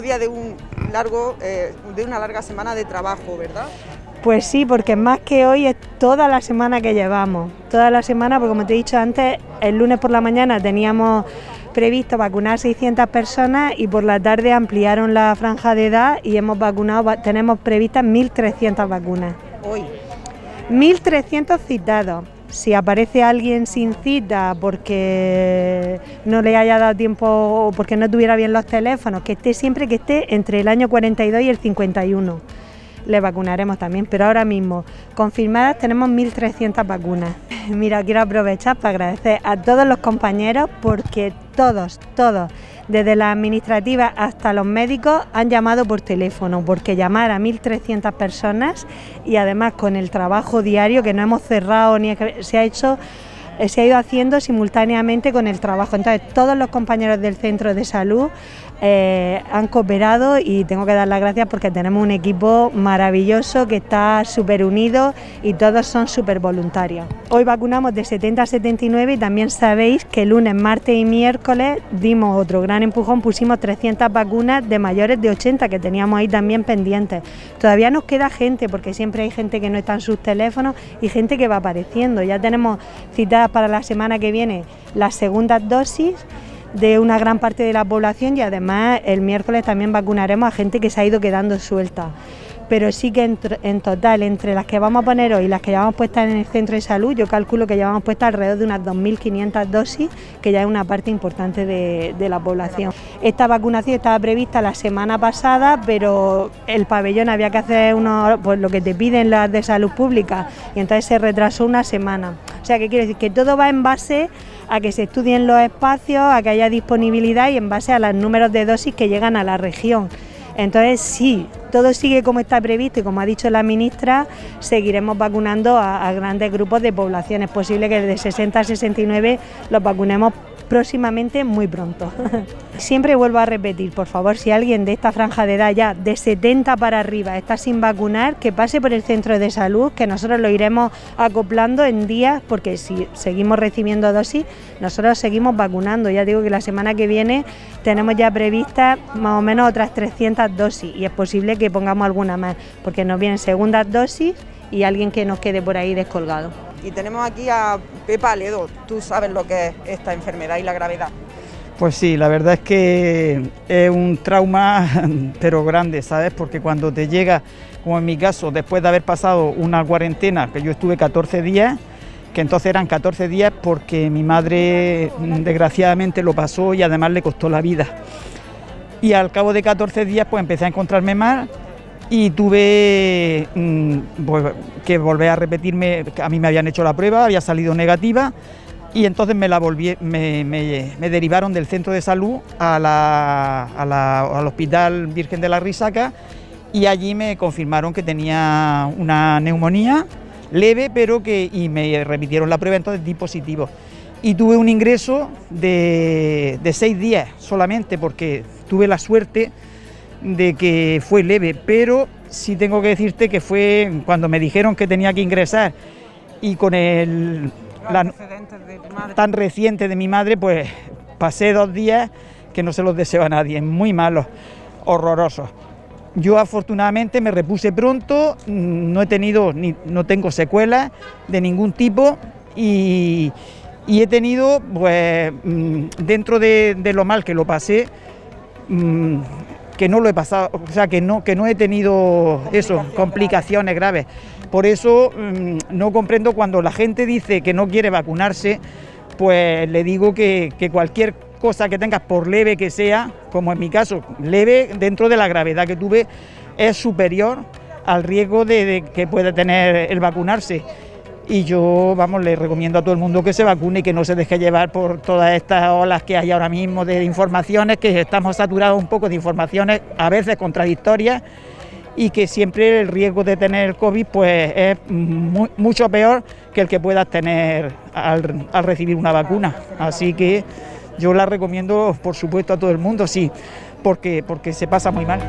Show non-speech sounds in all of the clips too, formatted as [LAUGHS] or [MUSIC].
último día de un largo, eh, de una larga semana de trabajo, ¿verdad? Pues sí, porque más que hoy es toda la semana que llevamos, toda la semana, porque como te he dicho antes, el lunes por la mañana teníamos previsto vacunar 600 personas y por la tarde ampliaron la franja de edad y hemos vacunado, tenemos previstas 1.300 vacunas. Hoy. 1.300 citados. Si aparece alguien sin cita porque no le haya dado tiempo o porque no tuviera bien los teléfonos, que esté siempre que esté entre el año 42 y el 51 le vacunaremos también, pero ahora mismo confirmadas tenemos 1.300 vacunas. [LAUGHS] Mira, quiero aprovechar para agradecer a todos los compañeros porque todos, todos, desde la administrativa hasta los médicos, han llamado por teléfono, porque llamar a 1.300 personas y además con el trabajo diario que no hemos cerrado ni se ha hecho se ha ido haciendo simultáneamente con el trabajo. Entonces, todos los compañeros del centro de salud eh, han cooperado y tengo que dar las gracias porque tenemos un equipo maravilloso que está súper unido y todos son súper voluntarios. Hoy vacunamos de 70 a 79 y también sabéis que lunes, martes y miércoles dimos otro gran empujón, pusimos 300 vacunas de mayores de 80 que teníamos ahí también pendientes. Todavía nos queda gente porque siempre hay gente que no está en sus teléfonos y gente que va apareciendo. Ya tenemos citadas para la semana que viene las segundas dosis de una gran parte de la población y además el miércoles también vacunaremos a gente que se ha ido quedando suelta. Pero sí que en, total, entre las que vamos a poner hoy y las que llevamos puestas en el centro de salud, yo calculo que llevamos puestas alrededor de unas 2.500 dosis, que ya es una parte importante de, la población. Esta vacunación estaba prevista la semana pasada, pero el pabellón había que hacer uno, pues lo que te piden las de salud pública, y entonces se retrasó una semana. Sea, que quiere decir que todo va en base a que se estudien los espacios, a que haya disponibilidad y en base a los números de dosis que llegan a la región. Entonces, sí, todo sigue como está previsto y como ha dicho la ministra, seguiremos vacunando a, a grandes grupos de población. Es posible que de 60 a 69 los vacunemos próximamente muy pronto. [LAUGHS] Siempre vuelvo a repetir, por favor, si alguien de esta franja de edad ya de 70 para arriba está sin vacunar, que pase por el centro de salud, que nosotros lo iremos acoplando en días, porque si seguimos recibiendo dosis, nosotros seguimos vacunando. Ya digo que la semana que viene tenemos ya previstas más o menos otras 300 dosis y es posible que pongamos alguna más, porque nos vienen segundas dosis y alguien que nos quede por ahí descolgado. Y tenemos aquí a Pepa Ledo, tú sabes lo que es esta enfermedad y la gravedad. Pues sí, la verdad es que es un trauma, [LAUGHS] pero grande, ¿sabes? Porque cuando te llega, como en mi caso, después de haber pasado una cuarentena, que yo estuve 14 días, que entonces eran 14 días porque mi madre desgraciadamente lo pasó y además le costó la vida. Y al cabo de 14 días pues empecé a encontrarme mal y tuve pues, que volver a repetirme, a mí me habían hecho la prueba, había salido negativa y entonces me la volví, me, derivaron del centro de salud al Hospital Virgen de la Risaca y allí me confirmaron que tenía una neumonía leve, pero que y me repitieron la prueba, entonces di positivo. Y tuve un ingreso de seis días solamente porque tuve la suerte de que fue leve, pero sí tengo que decirte que fue cuando me dijeron que tenía que ingresar y con el tan reciente de mi madre, pues pasé dos días que no se los deseo a nadie, muy malos, horrorosos. Yo afortunadamente me repuse pronto, no he tenido ni no tengo secuelas de ningún tipo y, he tenido, pues, mm, dentro de, lo mal que lo pasé, mm, que no lo he pasado, o sea, que no, que no he tenido eso, complicaciones graves. Por eso mm, no comprendo cuando la gente dice que no quiere vacunarse, pues le digo que, cualquier cosa que tengas, por leve que sea, como en mi caso, leve dentro de la gravedad que tuve, es superior al riesgo de que puede tener el vacunarse y yo, vamos, le recomiendo a todo el mundo que se vacune y que no se deje llevar por todas estas olas que hay ahora mismo de informaciones, que estamos saturados un poco de informaciones a veces contradictorias y que siempre el riesgo de tener el COVID pues es mucho peor que el que puedas tener al, al recibir una vacuna. Así que yo la recomiendo, por supuesto, a todo el mundo, sí, porque, porque se pasa muy mal.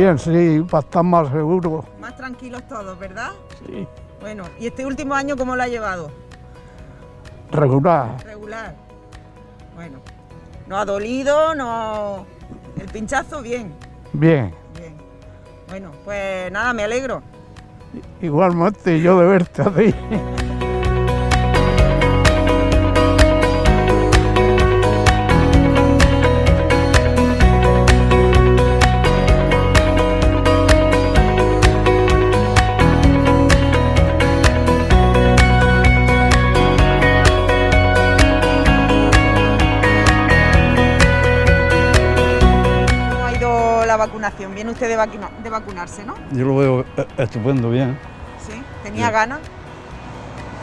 Bien, sí, para estar más seguro. Más tranquilos todos, ¿verdad? Sí. Bueno, ¿y este último año cómo lo ha llevado? Regular. Regular. Bueno, ¿no ha dolido? ¿No...? ¿El pinchazo? Bien. Bien. Bien. Bueno, pues nada, me alegro. Igualmente yo de verte a ti. [LAUGHS] vacunación? ¿Viene usted de, vacuna- de vacunarse, no? Yo lo veo eh, estupendo, bien. Sí. ¿Tenía Sí. ganas?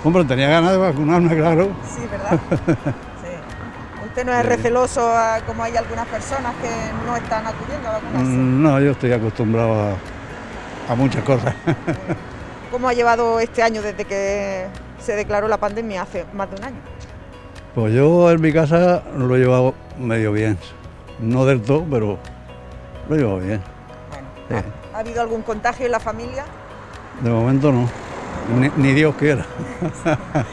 Hombre, tenía ganas de vacunarme, claro. Sí, ¿verdad? [LAUGHS] sí. ¿Usted no es Sí. receloso a- como hay algunas personas que no están acudiendo a vacunarse? Mm, No, yo estoy acostumbrado a, a muchas cosas. ¿Cómo ha llevado este año desde que se declaró la pandemia hace más de un año? Pues yo en mi casa lo he llevado medio bien. No del todo, pero lo he llevado bien. Bueno, Sí. ¿ha habido algún contagio en la familia? De momento no. Ni, ni Dios quiera. [LAUGHS]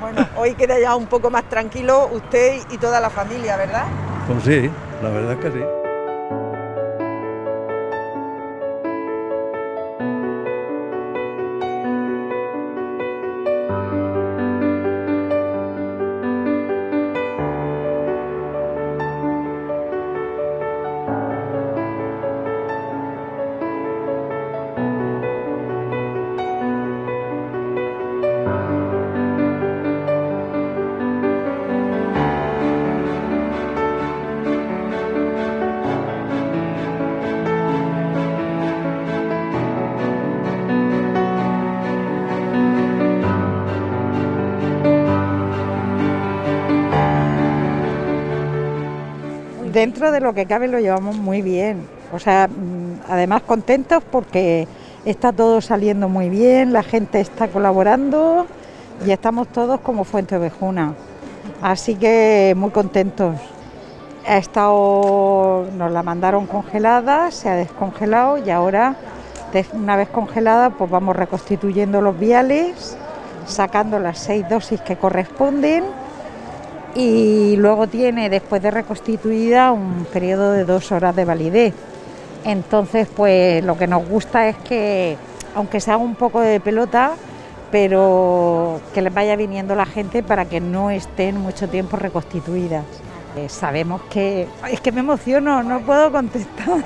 Bueno, hoy queda ya un poco más tranquilo usted y toda la familia, ¿verdad? Pues sí, la verdad es que sí. Dentro de lo que cabe lo llevamos muy bien. O sea, mm, además contentos porque está todo saliendo muy bien, la gente está colaborando y estamos todos como fuente ovejuna. Así que muy contentos. Ha estado, nos la mandaron congelada, se ha descongelado y ahora, una vez congelada, pues vamos reconstituyendo los viales, sacando las seis dosis que corresponden y luego tiene, después de reconstituida, un periodo de dos horas de validez. Entonces, pues lo que nos gusta es que, aunque se haga un poco de pelota, pero que les vaya viniendo la gente para que no estén mucho tiempo reconstituidas. Eh, sabemos que, es que me emociono, no puedo contestar.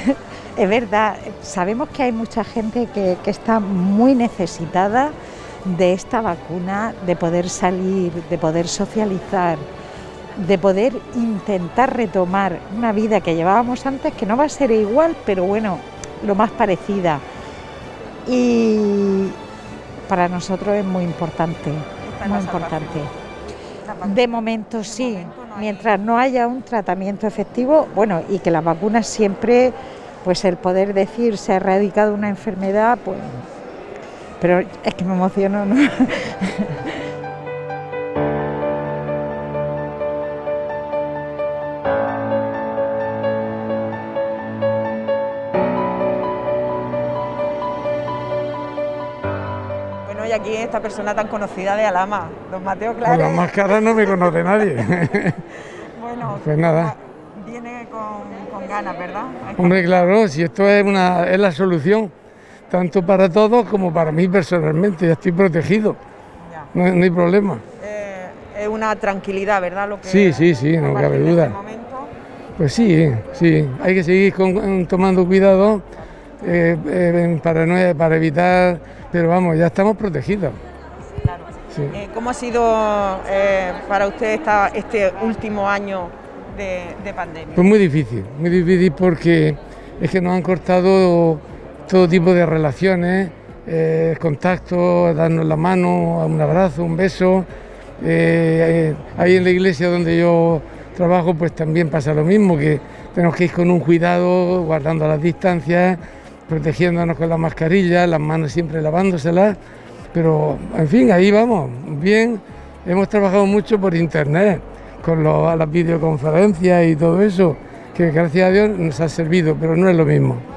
[LAUGHS] es verdad, sabemos que hay mucha gente que, que está muy necesitada de esta vacuna, de poder salir, de poder socializar, de poder intentar retomar una vida que llevábamos antes, que no va a ser igual, pero bueno, lo más parecida. Y para nosotros es muy importante, muy importante. De momento sí, mientras no haya un tratamiento efectivo, bueno, y que las vacunas siempre, pues el poder decir se ha erradicado una enfermedad, pues, pero es que me emociono, ¿no? Bueno, y aquí esta persona tan conocida de Alama, don Mateo Con Clares. las máscaras no me conoce nadie. [LAUGHS] Bueno, Pues nada. Viene con, con ganas, ¿verdad? Hombre, claro, si esto es, una, es la solución, tanto para todos como para mí personalmente, ya estoy protegido, Ya. no, no hay problema. Eh, es una tranquilidad, ¿verdad? Lo que, Sí, sí, sí, no cabe duda. este Pues sí, sí, hay que seguir con- tomando cuidado eh, eh, para, no, para evitar, pero vamos, ya estamos protegidos. claro. Sí. ¿Cómo ha sido para usted esta, este último año de, de pandemia? Pues muy difícil, muy difícil porque es que nos han cortado todo tipo de relaciones, eh, contactos, darnos la mano, un abrazo, un beso. Eh, eh, ahí en la iglesia donde yo trabajo pues también pasa lo mismo, que tenemos que ir con un cuidado, guardando las distancias, protegiéndonos con la mascarilla, las manos siempre lavándoselas. Pero, en fin, ahí vamos, bien. Hemos trabajado mucho por internet, con las videoconferencias y todo eso, que gracias a Dios nos ha servido, pero no es lo mismo.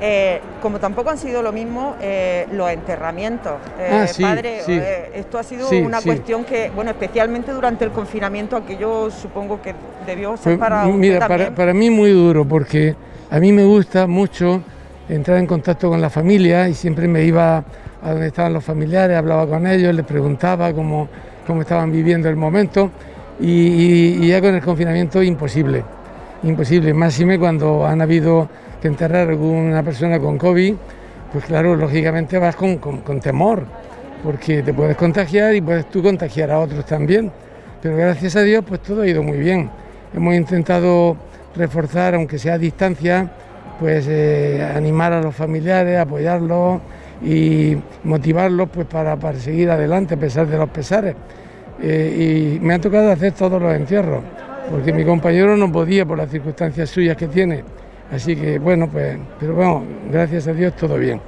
Eh, como tampoco han sido lo mismo eh, los enterramientos. Eh, Ah, sí, padre, sí. esto ha sido Sí, una cuestión que, bueno, especialmente durante el confinamiento, aquello supongo que debió ser Pues, para usted mira, para, también. para mí muy duro porque a mí me gusta mucho entrar en contacto con la familia y siempre me iba a donde estaban los familiares, hablaba con ellos, les preguntaba cómo, cómo estaban viviendo el momento y, y- y ya con el confinamiento imposible, imposible, máxime cuando han habido que enterrar a alguna persona con COVID, pues claro, lógicamente vas con, con- temor porque te puedes contagiar y puedes tú contagiar a otros también. Pero gracias a Dios, pues todo ha ido muy bien. Hemos intentado reforzar, aunque sea a distancia, pues eh, animar a los familiares, apoyarlos y motivarlos pues para, para seguir adelante a pesar de los pesares. Eh, y me ha tocado hacer todos los entierros, porque mi compañero no podía por las circunstancias suyas que tiene. Así que bueno, pues, pero bueno, gracias a Dios todo bien.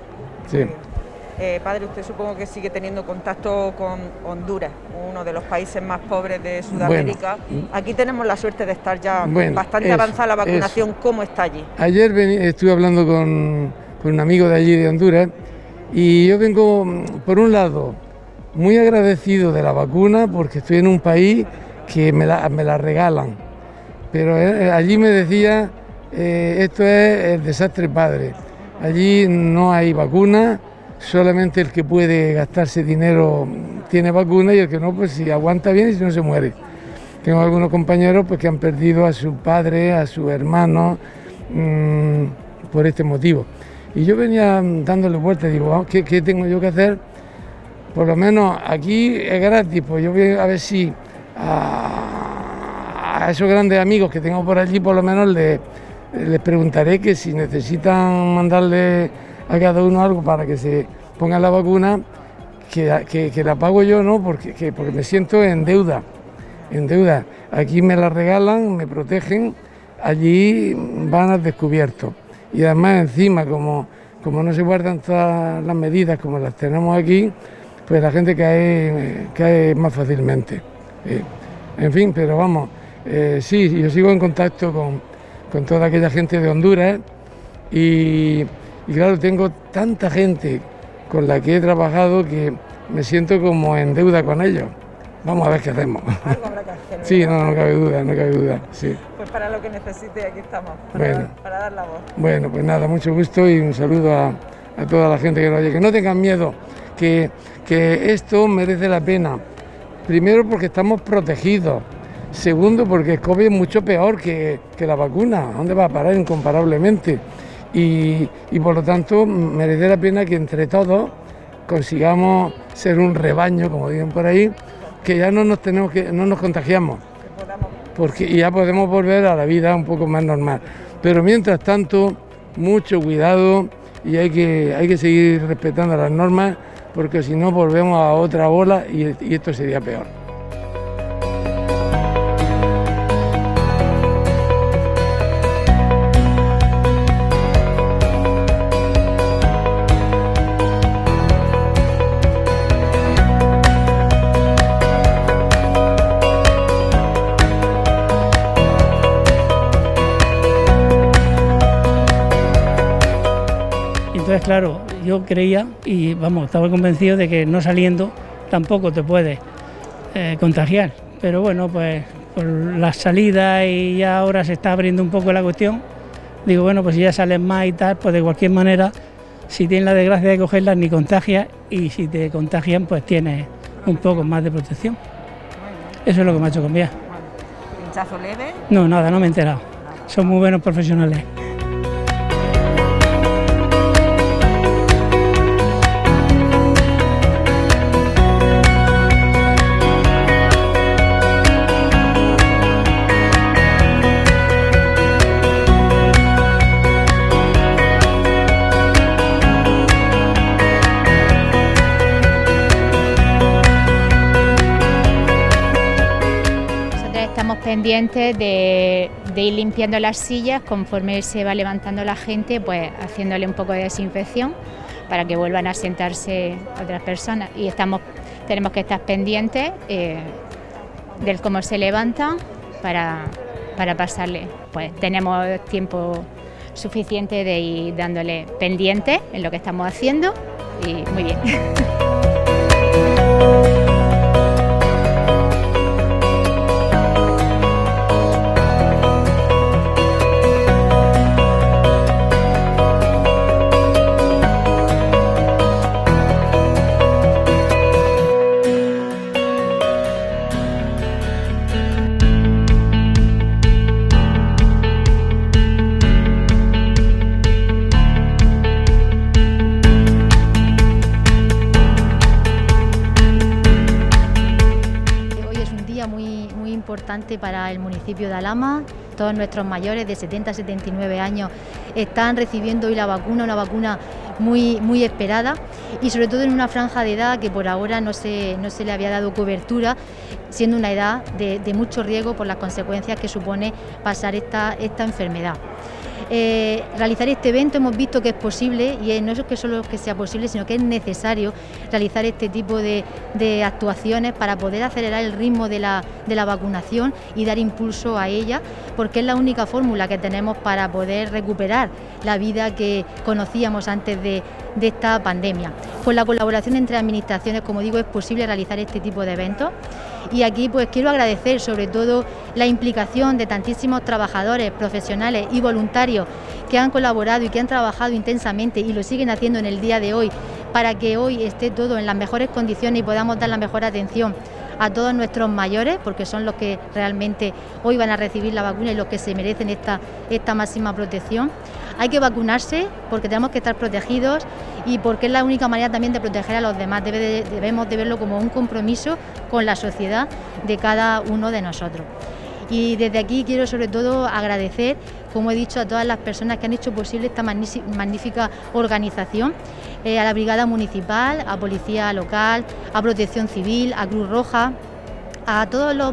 Sí. Eh, padre, usted supongo que sigue teniendo contacto con Honduras, uno de los países más pobres de Sudamérica. Aquí tenemos la suerte de estar ya Bueno, bastante eso, avanzada la vacunación. ¿Cómo está allí? Ayer estuve hablando con, con un amigo de allí de Honduras y yo vengo, por un lado, muy agradecido de la vacuna porque estoy en un país que me la, me la regalan. Pero eh, allí me decía, eh, esto es el desastre padre. Allí no hay vacuna, solamente el que puede gastarse dinero tiene vacuna y el que no, pues si aguanta bien y si no se muere. Tengo algunos compañeros pues, que han perdido a su padre, a su hermano, mm, por este motivo. Y yo venía dándole vueltas, digo, "Ah, ¿qué, tengo yo que hacer? Por lo menos aquí es gratis, pues yo voy a ver si a, a esos grandes amigos que tengo por allí, por lo menos les, les preguntaré que si necesitan mandarle a cada uno algo para que se ponga la vacuna, que, que- la pago yo, ¿no? Porque, que- porque me siento en deuda, en deuda. Aquí me la regalan, me protegen, allí van al descubierto. Y además encima, como, como no se guardan todas las medidas como las tenemos aquí, pues la gente cae, cae más fácilmente. Eh, en fin, pero vamos, eh, sí, yo sigo en contacto con, con toda aquella gente de Honduras y, y claro, tengo tanta gente con la que he trabajado que me siento como en deuda con ellos. Vamos a ver qué hacemos. Algo habrá que hacer. [LAUGHS] Sí, no, no cabe duda, no cabe duda, sí. Pues para lo que necesite, aquí estamos, para, Bueno. dar, para dar la voz. Bueno, pues nada, mucho gusto y un saludo a, a toda la gente que nos oye. Que no tengan miedo, que, que esto merece la pena. Primero porque estamos protegidos. Segundo porque el COVID es mucho peor que, la vacuna. ¿A dónde va a parar incomparablemente? Y, y por lo tanto merece la pena que entre todos consigamos ser un rebaño, como dicen por ahí, que ya no nos tenemos que, no nos contagiamos porque ya podemos volver a la vida un poco más normal. Pero mientras tanto, mucho cuidado y hay que, hay que seguir respetando las normas, porque si no volvemos a otra ola y, y esto sería peor. Claro, yo creía y vamos, estaba convencido de que no saliendo tampoco te puedes eh, contagiar. Pero bueno, pues por las salidas y ya ahora se está abriendo un poco la cuestión, digo, bueno, pues si ya sales más y tal, pues de cualquier manera, si tienes la desgracia de cogerlas, ni contagias y si te contagian, pues tienes un poco más de protección. Eso es lo que me ha hecho cambiar. Pinchazo leve. No, nada, no me he enterado. Son muy buenos profesionales. De ir limpiando las sillas conforme se va levantando la gente, pues haciéndole un poco de desinfección para que vuelvan a sentarse otras personas. Y estamos, tenemos que estar pendientes eh, del cómo se levantan para, para pasarle. Pues tenemos tiempo suficiente de ir dándole pendiente en lo que estamos haciendo y muy bien. [LAUGHS] para el municipio de Alama. Todos nuestros mayores de 70 a 79 años están recibiendo hoy la vacuna, una vacuna muy, muy esperada y sobre todo en una franja de edad que por ahora no se, no se le había dado cobertura, siendo una edad de, de mucho riesgo por las consecuencias que supone pasar esta, esta enfermedad. Eh, realizar este evento hemos visto que es posible y no es que solo que sea posible, sino que es necesario realizar este tipo de, actuaciones para poder acelerar el ritmo de la, vacunación y dar impulso a ella, porque es la única fórmula que tenemos para poder recuperar la vida que conocíamos antes de, de esta pandemia. Con la colaboración entre administraciones, como digo, es posible realizar este tipo de eventos y aquí pues quiero agradecer sobre todo la implicación de tantísimos trabajadores, profesionales y voluntarios que han colaborado y que han trabajado intensamente y lo siguen haciendo en el día de hoy para que hoy esté todo en las mejores condiciones y podamos dar la mejor atención a todos nuestros mayores, porque son los que realmente hoy van a recibir la vacuna y los que se merecen esta, esta máxima protección. Hay que vacunarse porque tenemos que estar protegidos y porque es la única manera también de proteger a los demás. debemos de verlo como un compromiso con la sociedad de cada uno de nosotros. Y desde aquí quiero sobre todo agradecer, como he dicho, a todas las personas que han hecho posible esta magnífica organización, eh, a la Brigada Municipal, a Policía Local, a Protección Civil, a Cruz Roja, a todos los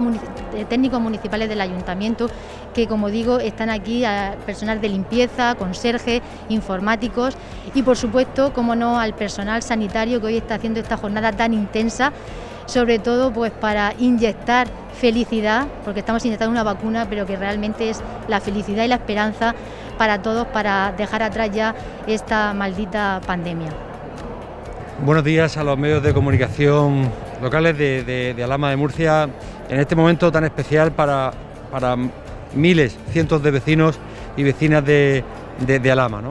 eh, técnicos municipales del ayuntamiento que como digo están aquí, a personal de limpieza, conserje, informáticos y por supuesto, como no, al personal sanitario que hoy está haciendo esta jornada tan intensa, sobre todo pues para inyectar felicidad, porque estamos inyectando una vacuna, pero que realmente es la felicidad y la esperanza para todos para dejar atrás ya esta maldita pandemia. Buenos días a los medios de comunicación locales de, Alama de Murcia, en este momento tan especial para, para miles, cientos de vecinos y vecinas de, Alama.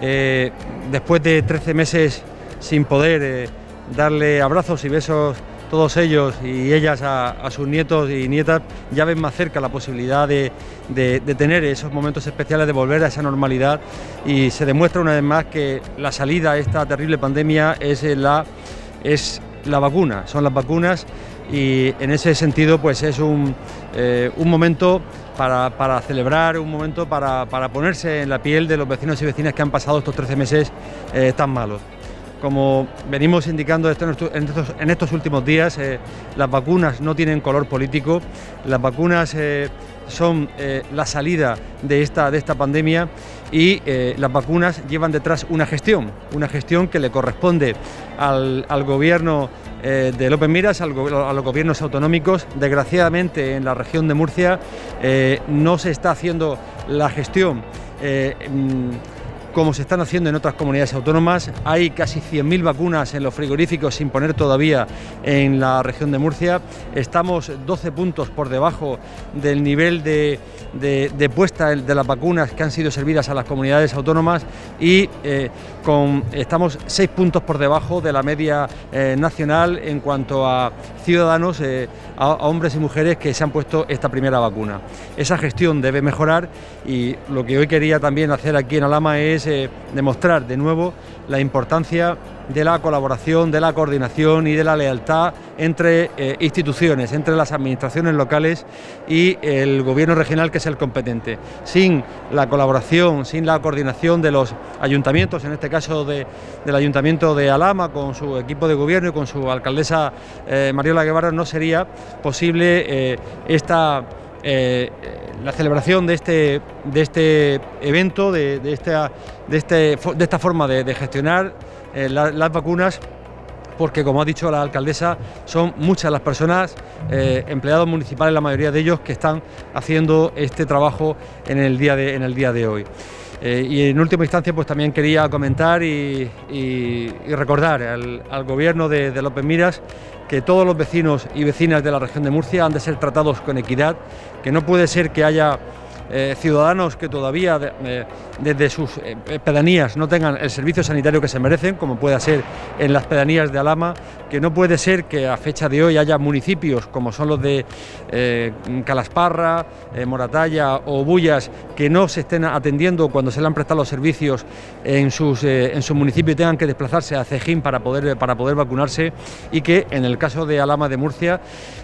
Eh, después de 13 meses sin poder eh, darle abrazos y besos todos ellos y ellas a, sus nietos y nietas ya ven más cerca la posibilidad de, tener esos momentos especiales, de volver a esa normalidad y se demuestra una vez más que la salida a esta terrible pandemia es la, es la vacuna, son las vacunas y en ese sentido pues es un, eh, momento para, celebrar, un momento para, ponerse en la piel de los vecinos y vecinas que han pasado estos 13 meses eh, tan malos. Como venimos indicando en estos, últimos días, eh, las vacunas no tienen color político, las vacunas eh, son la salida de esta, de esta pandemia y las vacunas llevan detrás una gestión, una gestión que le corresponde al, gobierno de López Miras, a los gobiernos autonómicos. Desgraciadamente en la región de Murcia no se está haciendo la gestión mm, como se están haciendo en otras comunidades autónomas. Hay casi 100.000 vacunas en los frigoríficos sin poner todavía en la región de Murcia. Estamos 12 puntos por debajo del nivel de, puesta de las vacunas que han sido servidas a las comunidades autónomas y eh, estamos 6 puntos por debajo de la media eh, nacional en cuanto a ciudadanos, eh, a, a hombres y mujeres que se han puesto esta primera vacuna. Esa gestión debe mejorar y lo que hoy quería también hacer aquí en Alama es demostrar de nuevo la importancia de la colaboración, de la coordinación y de la lealtad entre eh, instituciones, entre las administraciones locales y el gobierno regional que es el competente. Sin la colaboración, sin la coordinación de los ayuntamientos, en este caso del ayuntamiento de Alama con su equipo de gobierno y con su alcaldesa eh, Mariola Guevara, no sería posible esta eh, la celebración de este, de este evento, de, esta, de, este, de esta forma de, gestionar eh, las vacunas, porque como ha dicho la alcaldesa, son muchas las personas, eh, empleados municipales, la mayoría de ellos, que están haciendo este trabajo en el día de, en el día de hoy. Eh, y en última instancia, pues también quería comentar y, recordar al, gobierno de, de López Miras que todos los vecinos y vecinas de la región de Murcia han de ser tratados con equidad, que no puede ser que haya eh, ciudadanos que todavía eh, desde sus eh, pedanías no tengan el servicio sanitario que se merecen, como puede ser en las pedanías de Alama, que no puede ser que a fecha de hoy haya municipios como son los de Calasparra, Moratalla o Bullas que no se estén atendiendo cuando se le han prestado los servicios en sus, en su municipio y tengan que desplazarse a Cejín para poder, para poder vacunarse y que en el caso de Alama de Murcia,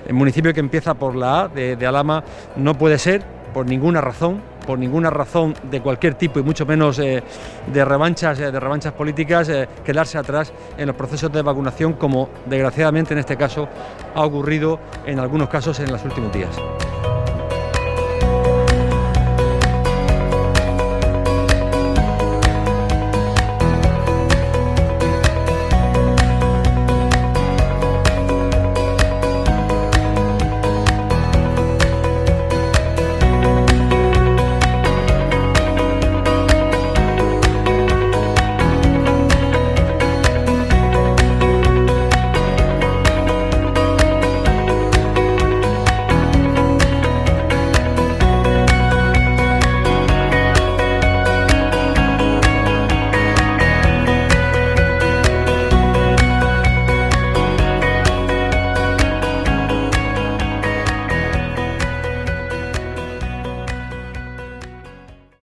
el municipio que empieza por la A de Alama, no puede ser por ninguna razón, por ninguna razón de cualquier tipo y mucho menos eh, de revanchas, eh, de revanchas políticas, eh, quedarse atrás en los procesos de vacunación como desgraciadamente en este caso ha ocurrido en algunos casos en los últimos días.